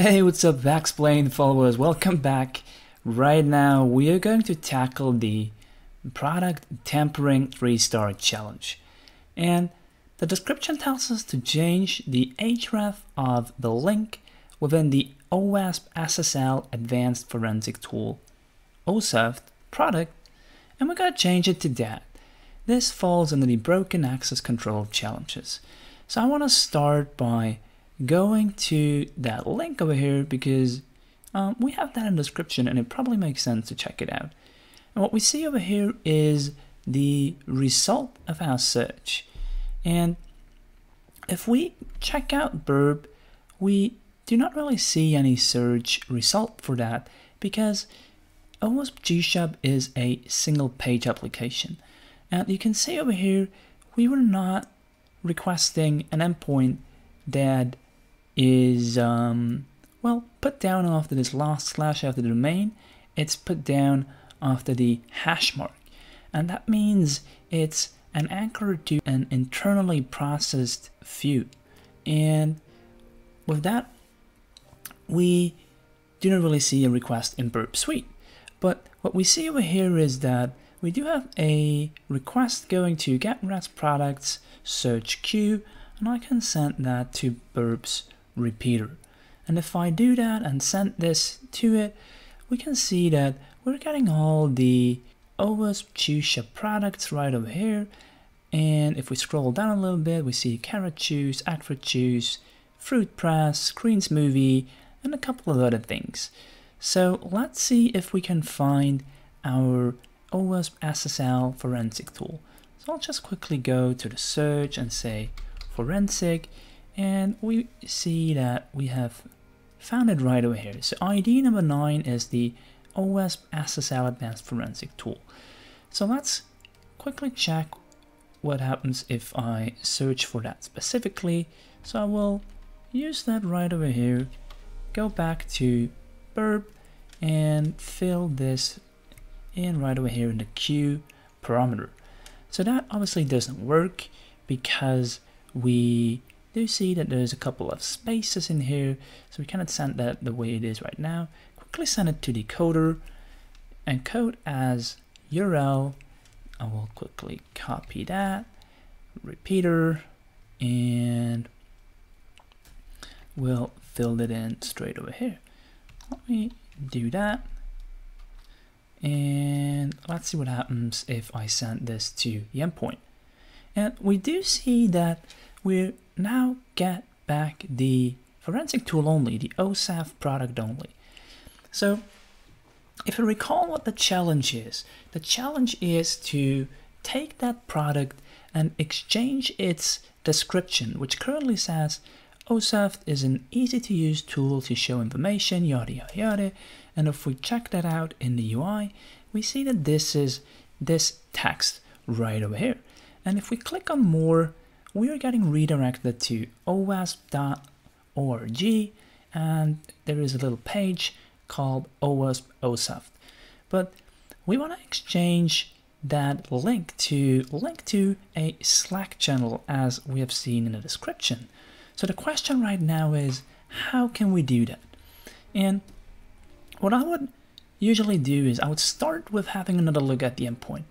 Hey, what's up, Vaxplain followers? Welcome back. Right now, we are going to tackle the product tampering 3 star challenge. And the description tells us to change the href of the link within the OWASP SSL Advanced Forensic Tool OSAFT product, and we're going to change it to that. This falls under the broken access control challenges. So I want to start by going to that link over here because um, we have that in the description and it probably makes sense to check it out. And what we see over here is the result of our search. And if we check out Burp, we do not really see any search result for that because OWASP GShub is a single page application. And you can see over here, we were not requesting an endpoint that is, um, well, put down after this last slash after the domain. It's put down after the hash mark. And that means it's an anchor to an internally processed view. And with that, we do not really see a request in Burp Suite. But what we see over here is that we do have a request going to get REST products search queue, and I can send that to Burp's repeater. And if I do that and send this to it, we can see that we're getting all the OWASP Chusha products right over here. And if we scroll down a little bit, we see carrot juice, acrid juice, fruit press, green smoothie, and a couple of other things. So let's see if we can find our OWASP SSL forensic tool. So I'll just quickly go to the search and say forensic and we see that we have found it right over here. So ID number 9 is the OWASP SSL Advanced Forensic Tool. So let's quickly check what happens if I search for that specifically. So I will use that right over here, go back to burp and fill this in right over here in the queue parameter. So that obviously doesn't work because we do see that there's a couple of spaces in here so we cannot send that the way it is right now. Quickly send it to decoder, coder and code as URL I will quickly copy that repeater and we'll fill it in straight over here. Let me do that. And let's see what happens if I send this to the endpoint. And we do see that we now get back the forensic tool only, the OSAF product only. So if you recall what the challenge is, the challenge is to take that product and exchange its description, which currently says OSAF is an easy to use tool to show information, yada yada yada. And if we check that out in the UI, we see that this is this text right over here. And if we click on more, we are getting redirected to owasp.org and there is a little page called OWASP OSAFT. But we want to exchange that link to link to a Slack channel as we have seen in the description. So the question right now is how can we do that? And what I would usually do is I would start with having another look at the endpoint.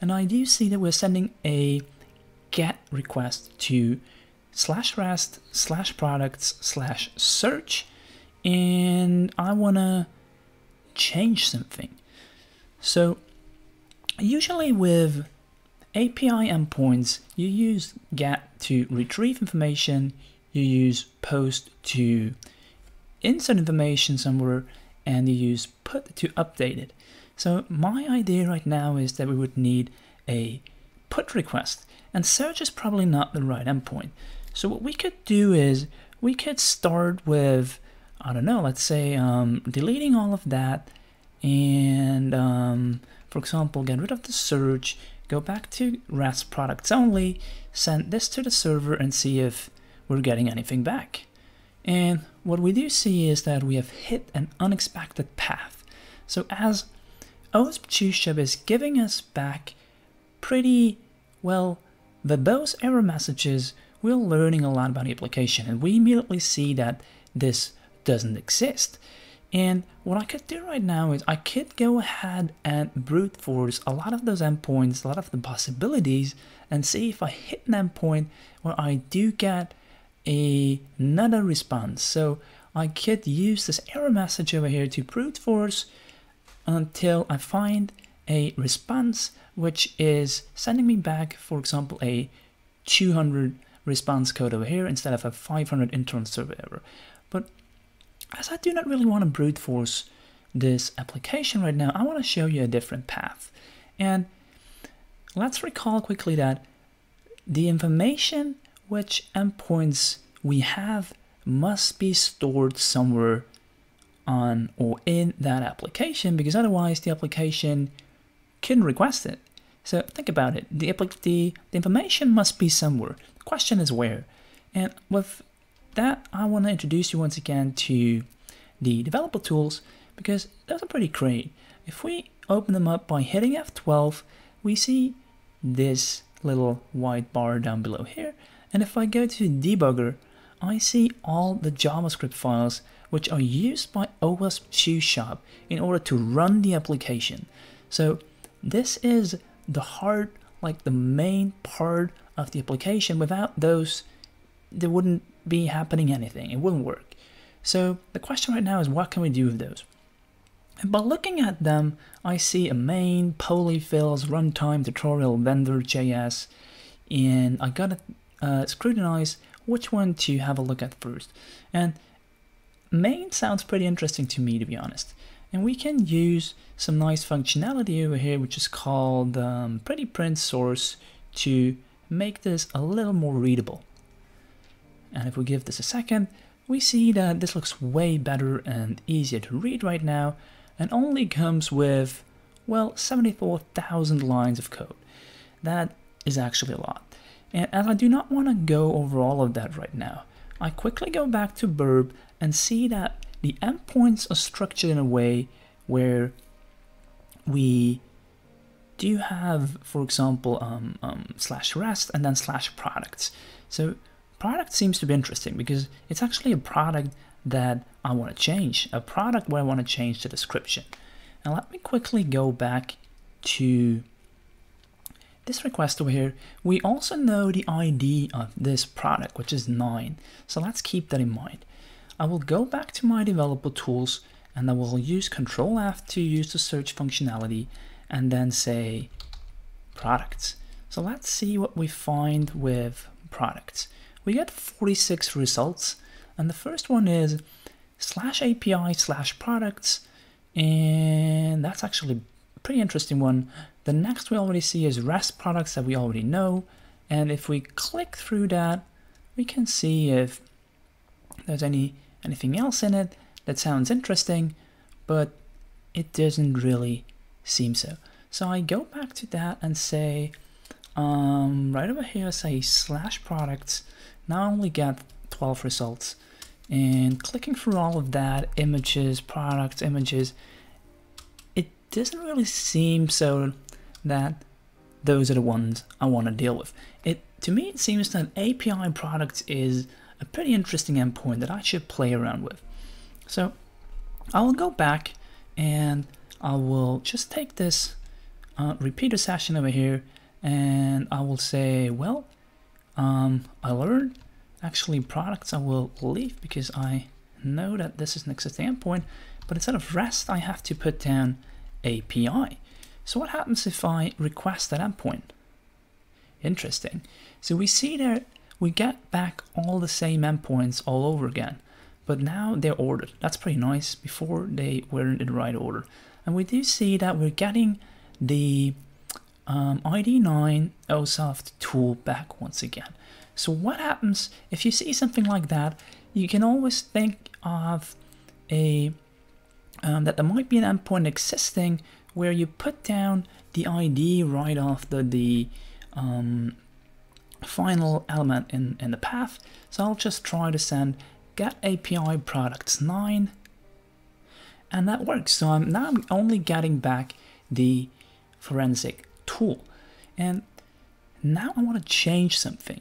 And I do see that we're sending a get request to slash rest slash products slash search and I want to change something. So usually with API endpoints, you use get to retrieve information, you use post to insert information somewhere, and you use put to update it. So my idea right now is that we would need a put request. And search is probably not the right endpoint. So what we could do is we could start with, I don't know, let's say um, deleting all of that and um, for example, get rid of the search, go back to REST products only, send this to the server and see if we're getting anything back. And what we do see is that we have hit an unexpected path. So as OSP Chusha is giving us back pretty, well, verbose error messages, we're learning a lot about the application and we immediately see that this doesn't exist. And what I could do right now is I could go ahead and brute force a lot of those endpoints, a lot of the possibilities, and see if I hit an endpoint where I do get a, another response. So I could use this error message over here to brute force until I find a response which is sending me back, for example, a 200 response code over here instead of a 500 internal server error. But as I do not really want to brute force this application right now, I want to show you a different path. And let's recall quickly that the information which endpoints we have must be stored somewhere on or in that application because otherwise the application can request it. So think about it. The, the, the information must be somewhere. The question is where. And with that, I want to introduce you once again to the developer tools because those are pretty great. If we open them up by hitting F12, we see this little white bar down below here. And if I go to debugger, I see all the JavaScript files which are used by OWASP Shoeshop in order to run the application. So this is the heart, like the main part of the application. Without those, there wouldn't be happening anything. It wouldn't work. So the question right now is what can we do with those? And by looking at them, I see a main, polyfills, runtime, tutorial, vendor, JS, and I gotta uh, scrutinize which one to have a look at first. And main sounds pretty interesting to me, to be honest. And we can use some nice functionality over here, which is called um, Pretty Print Source to make this a little more readable. And if we give this a second, we see that this looks way better and easier to read right now and only comes with, well, 74,000 lines of code. That is actually a lot. And as I do not want to go over all of that right now, I quickly go back to Burp and see that the endpoints are structured in a way where we do have, for example, um, um, slash rest and then slash products. So product seems to be interesting because it's actually a product that I want to change, a product where I want to change the description. Now let me quickly go back to this request over here. We also know the ID of this product, which is 9. So let's keep that in mind. I will go back to my developer tools and I will use Control F to use the search functionality and then say products. So let's see what we find with products. We get 46 results and the first one is slash API slash products and that's actually a pretty interesting one. The next we already see is REST products that we already know and if we click through that we can see if there's any anything else in it that sounds interesting, but it doesn't really seem so. So I go back to that and say, um, right over here, say slash products. Now I only get 12 results. And clicking through all of that, images, products, images, it doesn't really seem so that those are the ones I want to deal with. It To me, it seems that API products is a pretty interesting endpoint that I should play around with. So I will go back and I will just take this uh, repeater session over here and I will say, well, um, I learned actually products I will leave because I know that this is an existing endpoint, but instead of REST, I have to put down API. So what happens if I request that endpoint? Interesting. So we see there we get back all the same endpoints all over again. But now they're ordered. That's pretty nice. Before they weren't in the right order. And we do see that we're getting the um, ID9 OSOF tool back once again. So what happens if you see something like that? You can always think of a um, that there might be an endpoint existing where you put down the ID right after the the um, final element in, in the path. So I'll just try to send get API products 9 and that works. So I'm now I'm only getting back the forensic tool. And now I want to change something.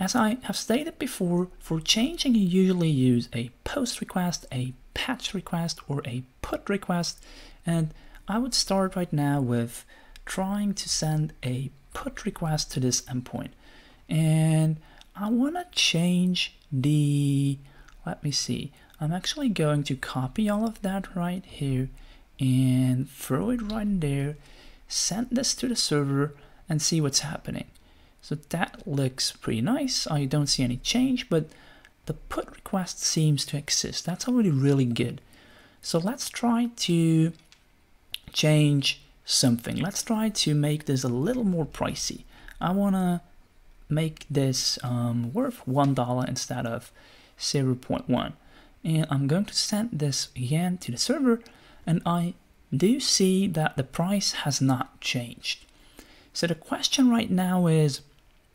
as I have stated before, for changing you usually use a post request, a patch request, or a put request. And I would start right now with trying to send a put request to this endpoint. And I want to change the, let me see, I'm actually going to copy all of that right here and throw it right in there, send this to the server and see what's happening. So that looks pretty nice. I don't see any change, but the put request seems to exist. That's already really good. So let's try to change something. Let's try to make this a little more pricey. I want to make this um, worth $1 instead of 0.1. And I'm going to send this again to the server and I do see that the price has not changed. So the question right now is,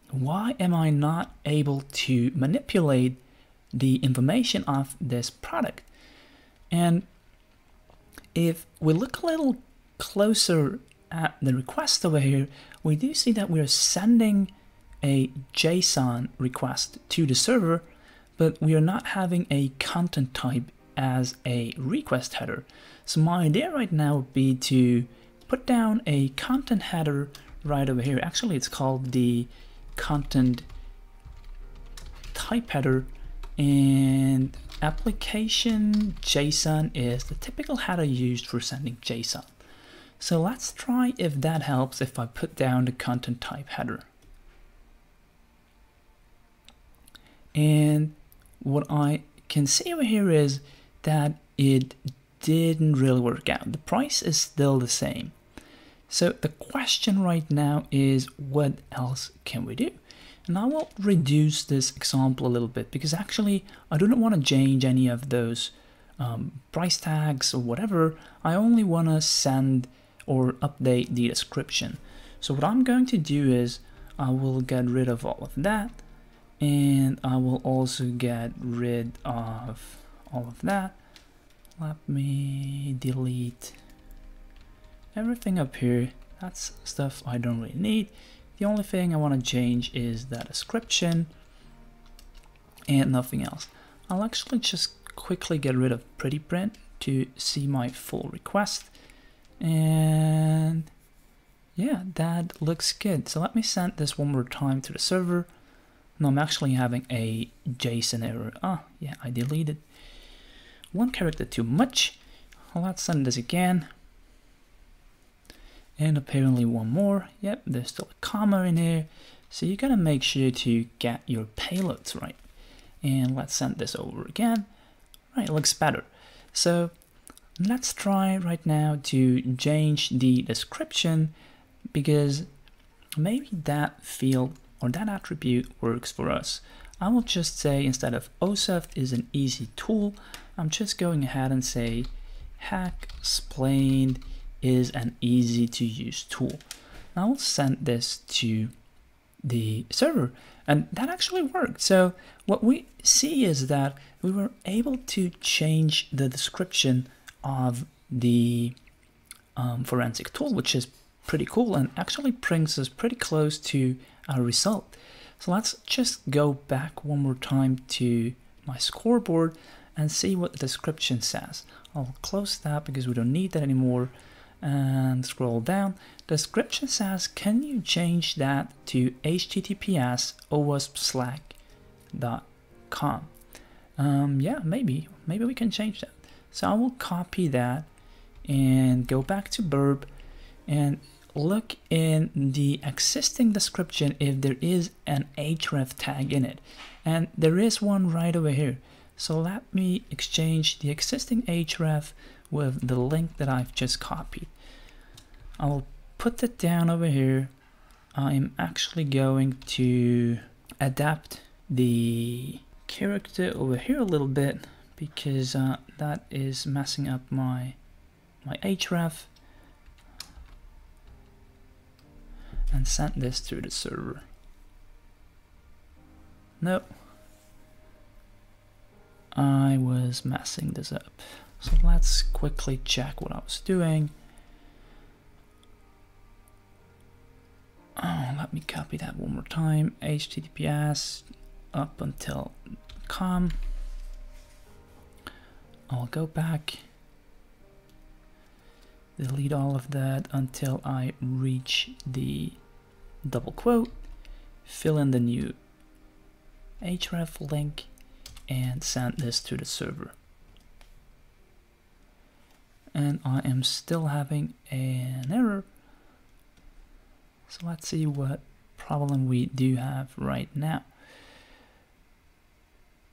why am I not able to manipulate the information of this product? And if we look a little closer at the request over here, we do see that we're sending a JSON request to the server, but we are not having a content type as a request header. So my idea right now would be to put down a content header right over here. Actually, it's called the content type header and application JSON is the typical header used for sending JSON. So let's try if that helps if I put down the content type header. And what I can see over here is that it didn't really work out. The price is still the same. So the question right now is what else can we do? And I will reduce this example a little bit because actually I do not want to change any of those um, price tags or whatever. I only want to send or update the description. So what I'm going to do is I will get rid of all of that and I will also get rid of all of that. Let me delete everything up here. That's stuff I don't really need. The only thing I want to change is that description and nothing else. I'll actually just quickly get rid of pretty print to see my full request. And yeah, that looks good. So let me send this one more time to the server. No, I'm actually having a JSON error. Ah, yeah, I deleted one character too much. Let's send this again. And apparently one more. Yep, there's still a comma in here. So you gotta make sure to get your payloads right. And let's send this over again. Right, it looks better. So let's try right now to change the description because maybe that field or that attribute works for us. I will just say instead of OSEF is an easy tool, I'm just going ahead and say hack explained is an easy to use tool. Now I'll send this to the server and that actually worked. So what we see is that we were able to change the description of the um, forensic tool, which is pretty cool and actually brings us pretty close to our result. So let's just go back one more time to my scoreboard and see what the description says. I'll close that because we don't need that anymore and scroll down. The description says, can you change that to https owaspslack.com? Um, yeah, maybe, maybe we can change that. So I will copy that and go back to Burp and look in the existing description if there is an href tag in it. And there is one right over here. So let me exchange the existing href with the link that I've just copied. I'll put that down over here. I'm actually going to adapt the character over here a little bit because uh, that is messing up my my href and send this to the server. Nope. I was messing this up. So let's quickly check what I was doing. Oh, let me copy that one more time. HTTPS up until com. I'll go back, delete all of that until I reach the double quote, fill in the new href link, and send this to the server. And I am still having an error. So let's see what problem we do have right now.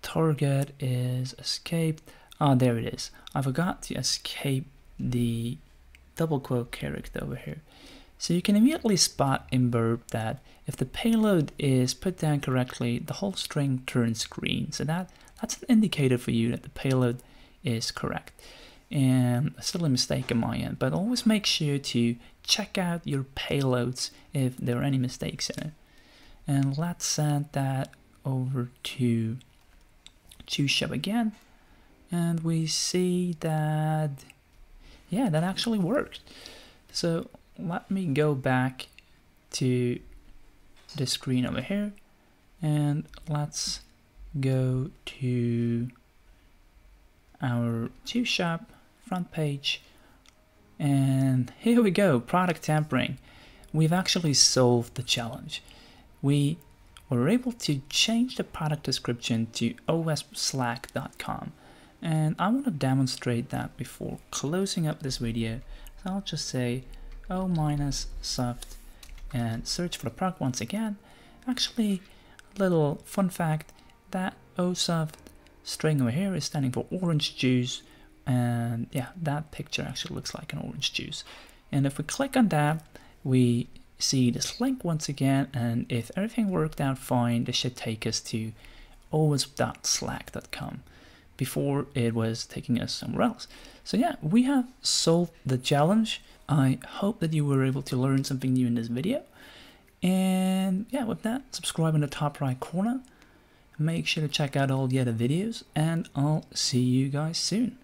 Target is escaped. Ah, there it is. I forgot to escape the double quote character over here. So you can immediately spot in Burp that if the payload is put down correctly, the whole string turns green. So that, that's an indicator for you that the payload is correct. And still a mistake on my end, but always make sure to check out your payloads if there are any mistakes in it. And let's send that over to ChooseShop again. And we see that, yeah, that actually worked. So let me go back to the screen over here and let's go to our ChooseShop front page and here we go product tampering. We've actually solved the challenge. We were able to change the product description to osslack.com and I want to demonstrate that before closing up this video. So I'll just say o minus soft and search for the product once again. Actually a little fun fact that O soft string over here is standing for orange juice and yeah that picture actually looks like an orange juice. And if we click on that we see this link once again and if everything worked out fine this should take us to os.slack.com before it was taking us somewhere else. So yeah we have solved the challenge. I hope that you were able to learn something new in this video. And yeah with that subscribe in the top right corner. Make sure to check out all the other videos and i'll see you guys soon